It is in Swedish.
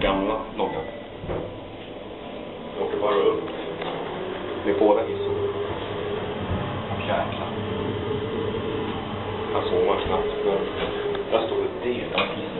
gamla loggan. Jag åker bara upp. Med båda hissen. Jäklar. Han sover man knappt. Men där står det deras hiss.